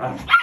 Ah.